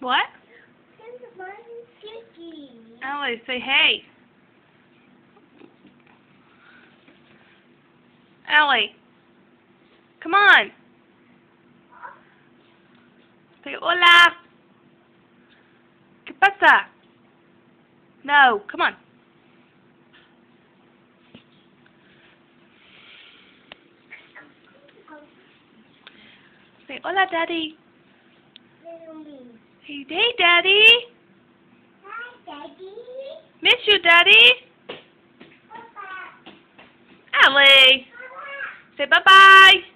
What? Allie, say hey. Allie, come on. Say hola. ¿Qué pasa? No, come on. Say hola, Daddy. Hey, hey, daddy. Miss you, daddy. Allie. Say bye-bye. Bye-bye.